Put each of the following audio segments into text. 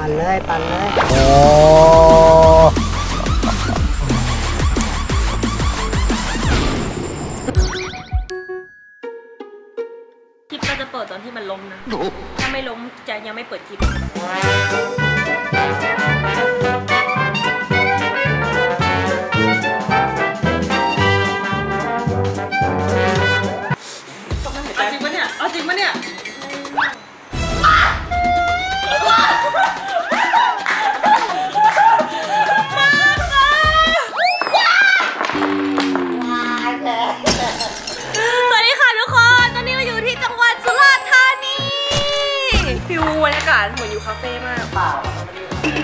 ปั่นเลยปั่นเลย โอ้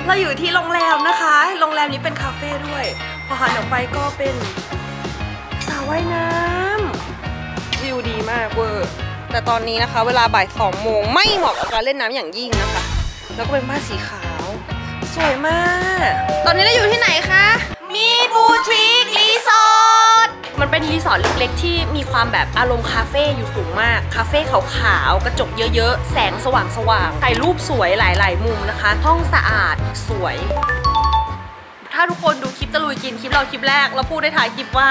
เราอยู่ที่โรงแรมนะคะ โรงแรมนี้เป็นคาเฟ่ด้วย พอหันออกไปก็เป็นสระว่ายน้ำวิวดีมากเวอร์แต่ตอนนี้นะคะ เวลาบ่ายสองโมงไม่เหมาะกับการเล่นน้ำอย่างยิ่งนะคะ แล้วก็เป็นบ้านสีขาว สวยมาก ตอนนี้เราอยู่ที่ไหนคะ มีบูทริก มันเป็นรีสอร์ทเล็กๆ ที่มีความแบบอารมณ์คาเฟ่อยู่สูงมาก คาเฟ่ขาวๆ กระจกเยอะๆ แสงสว่างๆ ถ่ายรูปสวยหลายๆ มุมนะคะ ห้องสะอาดสวย ถ้าทุกคนดูคลิปตะลุยกินคลิปเราคลิปแรกเราพูดในท้ายคลิปว่า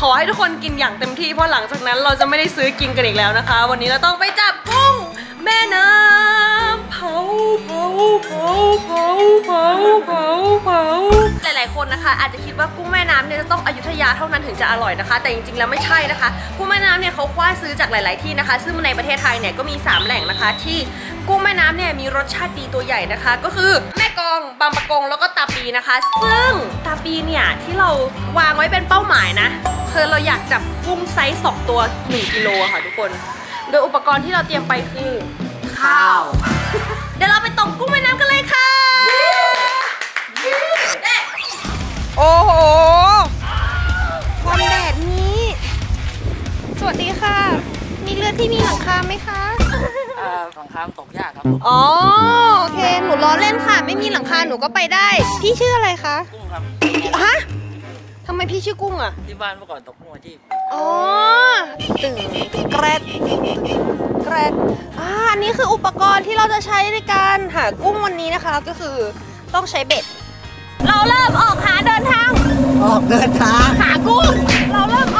ขอให้ทุกคนกินอย่างเต็มที่เพราะหลังจากนั้นเราจะไม่ได้ซื้อกินกันอีกแล้วนะคะ วันนี้เราต้องไปจับกุ้งแม่น้ำ เผาเผาเผาเผาเผาเผาหลายๆคนนะคะ อาจจะคิดว่ากุ้งแม่น้ำเนี่ยจะต้องอยุธยาเท่านั้นถึงจะอร่อยนะคะ แต่จริงๆแล้วไม่ใช่นะคะกุ้งแม่น้ำเนี่ยเขาคว้าซื้อจากหลาย ๆที่นะคะ ซึ่งในประเทศไทยเนี่ยก็มี 3 แหล่งนะคะ ที่กุ้งแม่น้ำเนี่ยมีรสชาติดีตัวใหญ่นะคะ ก็คือแม่กองบางปะกงแล้วก็ตาปีนะคะ ซึ่งตาปีเนี่ยที่เราวางไว้เป็นเป้าหมายนะคือเราอยากจับกุ้งไซส์2ตัว1กิโลค่ะทุกคน โดยอุปกรณ์ที่เราเตรียมไปคือข้าว เดี๋ยวเราไปตกกุ้งแม่น้ำกันเลยค่ะโอ้โหความแดดนี้ สวัสดีค่ะ มีเรือที่มีหลังคาไหมคะ อ่าสองครามตกยากครับอ๋อ โอเค หนูล้อเล่นค่ะ ไม่มีหลังคาหนูก็ไปได้ พี่ชื่ออะไรคะ กุ้งครับ ฮะทำไมพี่ชื่อกุ้งอะที่บ้านเมื่อก่อนตกกุ้งอาชีพอ๋อ ตึงแกรดแกรดอ่า ใช้ในการหากุ้งวันนี้นะคะก็คือต้องใช้เบ็ด เราเริ่มออกหาเดินทาง ออกเดินทาง หากุ้ง เราเริ่มอ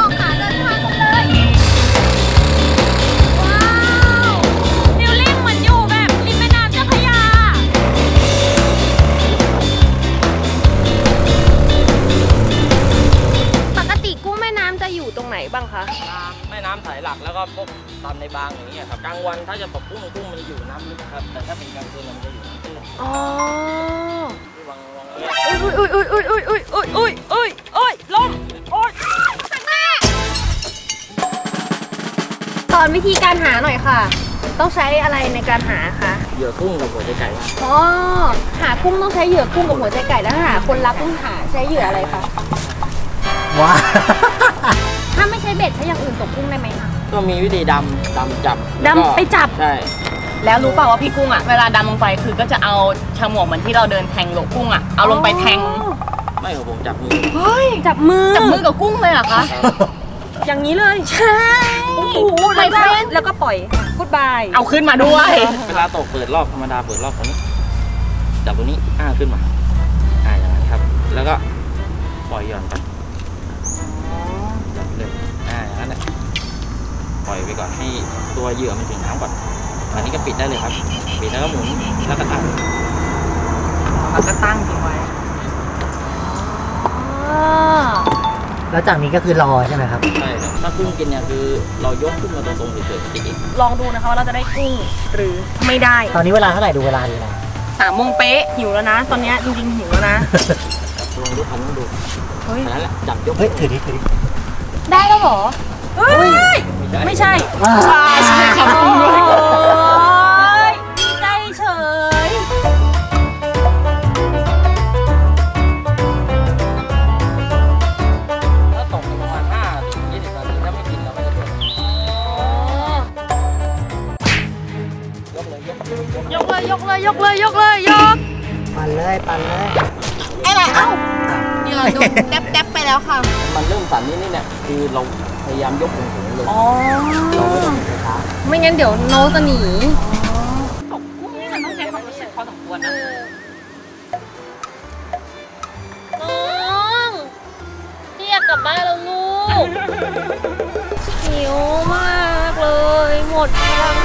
อก ไหนบ้างคะตามแม่น้ำสายหลักแล้วก็พวกตามในบางอย่างเงี้ยครับกลางวันถ้าจะตกกุ้งกุ้งมันจะอยู่น้ำลึกครับแต่ถ้าเป็นกลางคืนมันจะอยู่น้ำตื้นอ๋อที่วังวังเงี้ยอุ้ยอุ้ยอุ้ยอุ้ยอุ้ยอุ้ยอุ้ยอุ้ยอุ้ยลมโอ้ยข้างหน้าสอนวิธีการหาหน่อยค่ะ ต้องใช้อะไรในการหาคะเหยื่อกุ้งกับหัวใจไก่ครับอ๋อหากุ้งต้องใช้เหยื่อกุ้งกับหัวใจไก่แล้วถ้าหาคนรักกุ้งหาใช้เหยื่ออะไรคะ ว้า ถ้าไม่ใช้เบ็ดใช้อย่างอื่นตกกุ้งได้ไหมคะก็มีวิธีดำดำจับดำไปจับ ใช่แล้วรู้เปล่าว่าพี่กุ้งอะเวลาดำลงไปคือก็จะเอาฉมวกเหมือนที่เราเดินแทงโลกกุ้งอะเอาลงไปแทงไม่ของผมจับมือเฮ้ยจับมือจับมือกับกุ้งเลยเหรอคะอย่างนี้เลยใช่โอ้โหไม่แล้วก็เล่นแล้วก็ปล่อยพูดบายเอาขึ้นมาด้วย เวลาตกเปิดรอบธรรมดาเปิดรอบตรงนี้จับตรงนี้อ้าขึ้นมาอ่าอย่างนั้นครับ แล้วก็ปล่อยหย่อนไปจับเลย อ่าอย่างนั้นแหละปล่อยไปก่อนให้ตัวเหยื่อมันถึงน้ำก่อน อันนี้ก็ปิดได้เลยครับ ปิดแล้วก็หมุนแล้วก็ตั้งแล้วก็ตั้งทิ้งไว้แล้วจากนี้ก็คือรอใช่ไหมครับ ใช่ครับถ้ากุ้งกินเนี่ยคือเรายกขึ้นมาตรงๆเฉยๆติดอีกลองดูนะคะว่าเราจะได้กุ้งหรือไม่ได้ตอนนี้เวลาเท่าไหร่ดูเวลาดีเวลาสามโมงเป๊ะหิวแล้วนะ ตอนเนี้ยจริงๆหิวแล้วนะจับลองดูทำต้องดูเฮ้ย แค่นั้นแหละจับยก เฮ้ย ถือดิถือดิ ได้แล้วเหรอเฮ้ยไม่ใช่ว้าใช่ใช่ครับกุ้งด้วยโอ้ยดีใจเฉย ถ้าตกประมาณ5ถึง20นาทีถ้าไม่กินเราก็จะยกยกเลยยกยกยกเลยยกเลยยกเลยยกเลยยกปั่นเลยปั่นเลยอะไรเอ้านี่เราโดนแดบแดบไปแล้วค่ะมัน เริ่มสั่นนิดนิดเนี่ยคือเราพยายามยกของผมลยเราไม่ต้องไปช้าไม่งั้นเดี๋ยวโนตจะหนีตกกุ้งนี่มันต้องใช้ความรู้สึกพอสมควรนะน้องเที่ยากลับบ้านแล้วลูกหิวมากเลย หมดพลัง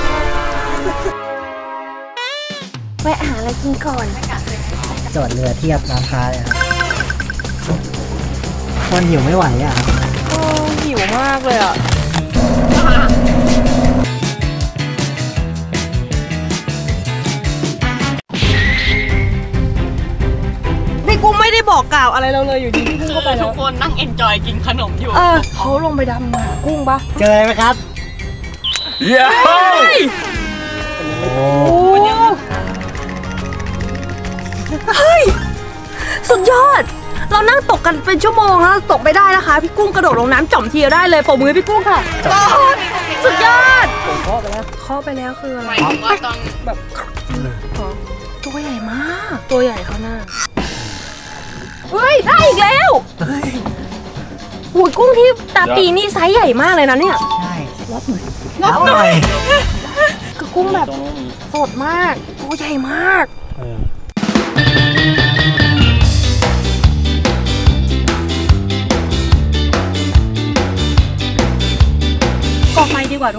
แวะหาอะไรกินก่อน จอดเรือเทียบน้ำค้าเลยครับ คนหิวไม่ไหวอะโอ้หิวมากเลยอะพี่กุ้งไม่ได้บอกกล่าวอะไรเราเลยอยู่ดีพี่กุ้งก็ไปแล้ทุกคนนั่ง enjoy กินขนมอยู่ เออเขาลงไปดำนากุ้งปะเจออะไรไหมครับเย้โอ้โอ้เฮ้ย สุดยอด เรานั่งตกกันเป็นชั่วโมงแล้วตกไม่ได้นะคะ พี่กุ้งกระโดดลงน้ำจ่อมทีเดียวได้เลยปรบมือให้พี่กุ้งค่ะสุดยอดเคาะไปแล้วเคาะไปแล้วคืออะไรหมายถึงว่าตอนแบบตัวใหญ่มาก ตัวใหญ่เขาหน้าเฮ้ยได้อีกแล้วหูยกุ้งที่ตาปีนี่ไซส์ใหญ่มากเลยนะเนี่ยใช่รับหน่อยรับหน่อยคือกุ้งแบบตรงนู้นมีสดมากตัวใหญ่มาก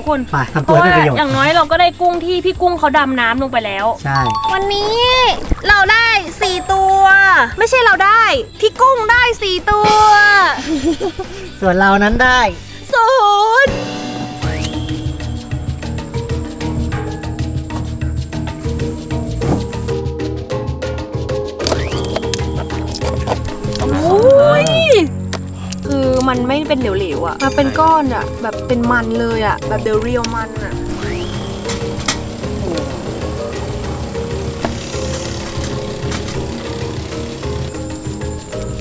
คนไปทำเพตัวราะให้ว่าเป็นประโยชน์ อย่างน้อยเราก็ได้กุ้งที่พี่กุ้งเขาดำน้ำลงไปแล้ว ใช่ วันนี้เราได้ 4 ตัว ไม่ใช่เราได้ พี่กุ้งได้ 4 ตัว ส่วนเรานั้นได้ศู เป็นเหลวๆอะมันเป็นก้อนอะแบบเป็นมันเลยอะแบบเดเรียลมันอะ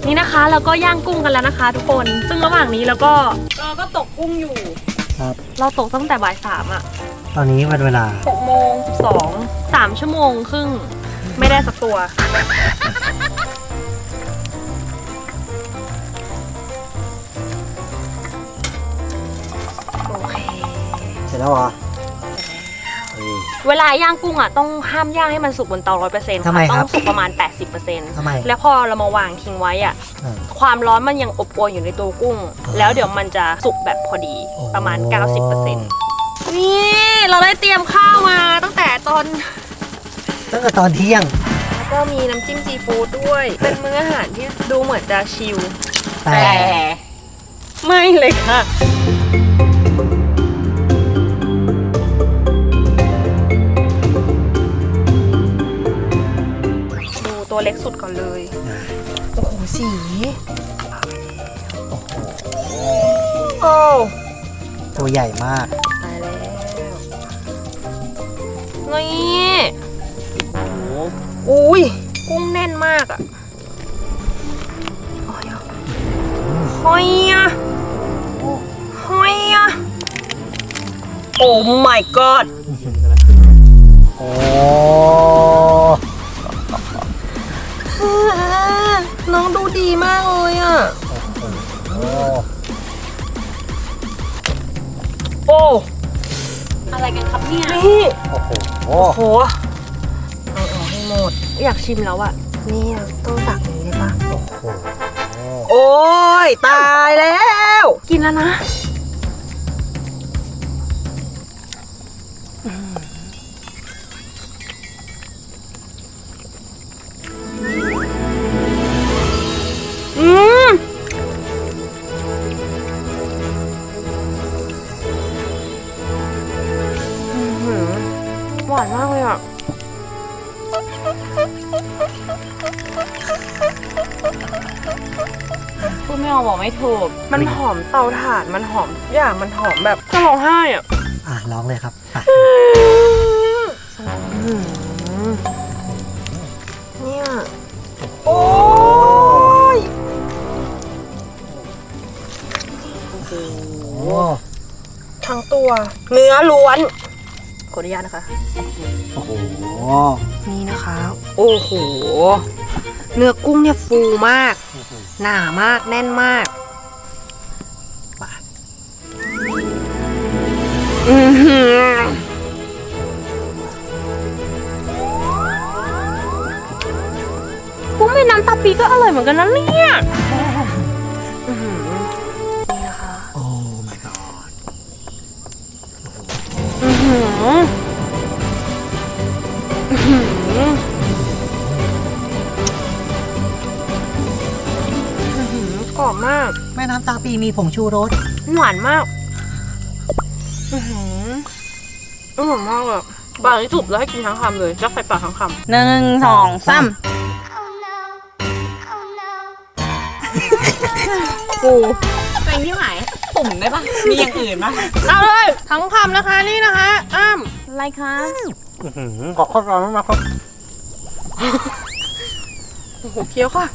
นี่นะคะเราก็ย่างกุ้งกันแล้วนะคะ ทุกคน ซึ่งระหว่างนี้เราก็เราก็ตกกุ้งอยู่ ครับ เราตกตั้งแต่บ่ายสามอะตอนนี้วันเวลาหกโมงสิบสองสามชั่วโมงครึ่ง ไม่ได้สักตัว ร็จแล้วเหรอเออ เวลาย่างกุ้งอะต้องห้ามย่างให้มันสุกบนเตาร้อยเปอร์เซ็นต์ทำไมครับต้องสุกประมาณ 80%ทำไมแล้วพอเรามาวางทิ้งไว้อะ เออ ความร้อนมันยังอบอวนอยู่ในตัวกุ้งแล้วเดี๋ยวมันจะสุกแบบพอดีประมาณ 90%นี่เราได้เตรียมข้าวมาตั้งแต่ตอน ตั้งแต่ตอนเที่ยง แล้วก็มีน้ำจิ้มซีฟู้ดด้วย เป็นมื้ออาหารที่ดูเหมือนจะชิลแต่ ไม่เลยค่ะดู ตัวเล็กสุดก่อนเลย โอ้โห สี โอ้ ตัวใหญ่มาก ตายแล้วนี่อุ้ย กุ้งแน่นมากอะหอยอะหอยอะหอยอะโอ้ my god โอ้ ดูดีมากเลยอะโอ้โอ้ อะไรกันครับเนี่ยนี่ โอ้โหโอ้โหเอาออกให้หมด อยากชิมแล้วอะ นี่เราต้องตักอย่างนี้ได้ปะโอ้โหโอ้ยตายแล้ว กินแล้วนะ เลยอะพูดไม่ออกบอกไม่ถูก มันหอมเตาถ่าน มันหอมทุกอย่าง มันหอมแบบจะร้องไห้อะ อะร้องเลยครับไปเนี่ย โอ้ยโอ้ทั้งตัว เนื้อล้วน ขออนุญาตนะคะ โอ้โห นี่นะคะ โอ้โห เนื้อกุ้งเนี่ยฟูมาก หนามากแน่นมากไปอือหือกุ้งแม่น้ำตาปีก็อร่อยเหมือนกันนะเนี่ย กรอบมาก แม่น้ำตาปีมีผงชูรส หวานมาก อือหืออร่อยมากเลยบางที่สุดแล้วให้กินทั้งคำเลยจักใส่ปากทั้งคำหนึ่งสองสามปูเป็นที่ไห นตุ่มได้ปะมีอย่างอื่นปะเอาเลยทั้งคำนะคะนี่นะคะอ้ามอะไรคะขอข้อความมากครับโอ้โหเคี้ยวค่ะ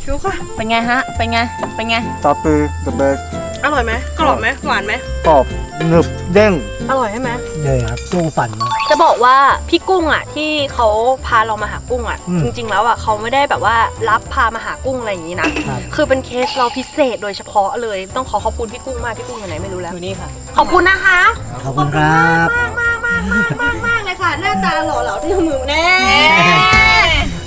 เคี้ยวค่ะเป็นไงฮะเป็นไงเป็นไงตาปี the best อร่อยไหมกรอบไหมหวานไหมกรอบหนึบเด้งอร่อยใช่ไหมเลยครับสู้ฝันมาก จะบอกว่าพี่กุ้งอะที่เขาพาเรามาหากุ้งอะ อืมจริง ๆ แล้วอะเขาไม่ได้แบบว่ารับพามาหากุ้งอะไรอย่างนี้นะครับ คือเป็นเคสเราพิเศษโดยเฉพาะเลย ต้องขอขอบคุณพี่กุ้งมากพี่กุ้งอยู่ไหนไม่รู้แล้วอยู่นี่ค่ะ ขอบคุณนะคะขอบคุณครับ มากมากมากมากมากมากเลยค่ะหน้าตาหล่อเหลาที่มือแน่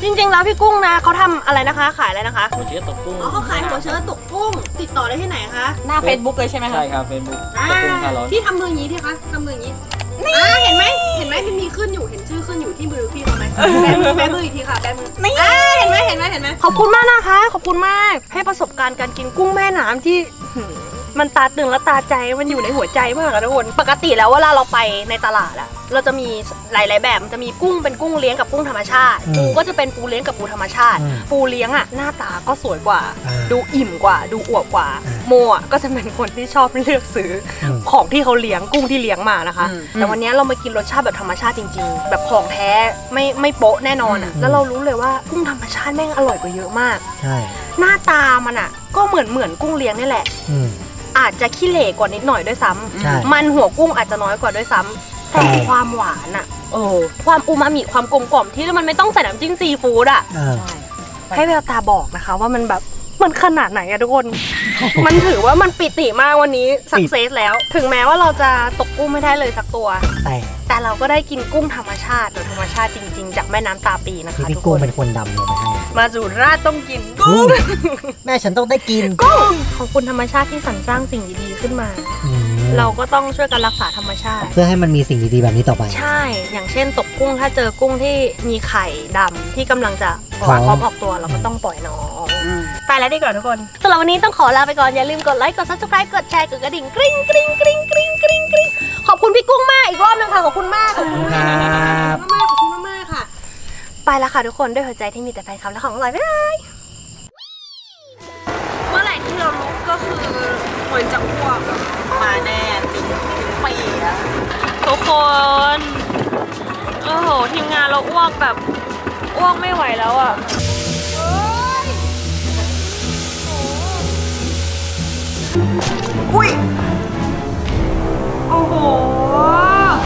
จริง ๆ แล้วพี่กุ้งนะเขาทำอะไรนะคะ ขายอะไรนะคะหัวเชื้อตกกุ้งอ๋อเขาขายหัวเชื้อตก กุ้งติดต่อได้ที่ไหนคะหน้า Facebook เลยใช่ไหมคะ ใช่ครับเป็นบุ๊กอ่าตกกุ้งห้าร้อยที่ทำมืออย่างนี้ที่คะทำมืออย่างนี้อ่าเห็นไหมเห็นไหมที่มีขึ้นอยู่เห็นชื่อขึ้นอยู่ที่มือพี่เขาไหมแบมือแบมืออีกทีค่ะแบมืออ่าเห็นไหมเห็นไหมเห็นไหมขอบคุณมากนะคะ ขอบคุณมากให้ประสบการณ์การกินกุ้งแม่น้ำที่หืม มันตาตึงและตาใจมันอยู่ในหัวใจมากอะทุกคนปกติแล้วเวลาเราไปในตลาดอะเราจะมีหลาย ๆ แบบมันจะมีกุ้งเป็นกุ้งเลี้ยงกับกุ้งธรรมชาติอืมปูก็จะเป็นปูเลี้ยงกับปูธรรมชาติอืมปูเลี้ยงอะหน้าตาก็สวยกว่าอ่าดูอิ่มกว่า ดูอวบกว่าอ่าโมอะก็จะเป็นคนที่ชอบเลือกซื้ออมของที่เขาเลี้ยงกุ้งที่เลี้ยงมานะคะอืมแต่วันนี้เรามากินรสชาติแบบธรรมชาติจริง ๆ แบบของแท้ไม่ไม่โป๊ะแน่นอนอะแล้วเรารู้เลยว่ากุ้งธรรมชาติแม่งอร่อยกว่าเยอะมาก ใช่ หน้าตามันอะก็เหมือนเหมือนกุ้งเลี้ยงนี่แหละ อืมอาจจะขี้เหร่กว่านิดหน่อยด้วยซ้ำใช่มันหัวกุ้งอาจจะน้อยกว่าด้วยซ้ำแต่ใช่ความหวานอะโอ้ความอูมามิความกลมกล่อมที่มันไม่ต้องใส่น้ำจิ้มซีฟู้ดอะเออ ให้แววตาบอกนะคะ ว่ามันแบบมันขนาดไหนอะทุกคน มันถือว่ามันปิติมากวันนี้สักเซสแล้ว ถึงแม้ว่าเราจะตกกุ้งไม่ได้เลยสักตัว แต่แต่เราก็ได้กินกุ้งธรรมชาติโดยธรรมชาติจริง ๆ จากแม่น้ำตาปีนะที่คะพี่ทุกคกุ้งนเป็นคนดำลงไปให้ มาสุราษฎร์ต้องกินกุ้กุ้งงแม่ฉันต้องได้กินกุ้งขอบคุณธรรมชาติที่สรรสร้างสิ่งดีๆขึ้นมาอืมเราก็ต้องช่วยกันรักษาธรรมชาติ เพื่อให้มันมีสิ่งดีๆแบบนี้ต่อไป ใช่ อย่างเช่นตกกุ้งถ้าเจอกุ้งที่มีไข่ดำที่กำลังจะออกพร้อมพร้อมออกตัวเราก็ต้องปล่อยน้องไปแล้วดีกว่าทุกคนสำหรับวันนี้ต้องขอลาไปก่อน อย่าลืมกดไลค์กด subscribe กดแชร์กดกระดิ่งกริ๊งกริ๊งกริ๊งกริ๊งกริ๊งกริ๊งขอบคุณพี่กุ้งมากอีกรอบนึงค่ะขอบคุณมากขอบคุณมากครับขอบคุณมาก ไปแล้วค่ะทุกคนด้วยหัวใจที่มีแต่แฟนคลับและของอร่อยบ๊ายบายเมื่อไหร่ที่เราลุกก็คือเหมือนจะอ้วกมาแน่ติงปีอะทุกคนโอ้โหทีมงานเราอ้วกแบบอ้วกไม่ไหวแล้วอะอุ้ย โอ้โห